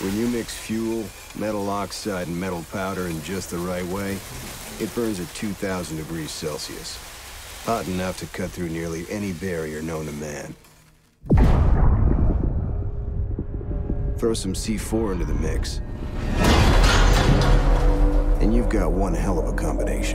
When you mix fuel, metal oxide, and metal powder in just the right way, it burns at 2,000 degrees Celsius. Hot enough to cut through nearly any barrier known to man. Throw some C4 into the mix, and you've got one hell of a combination.